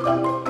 Müzik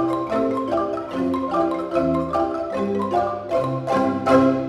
thank you.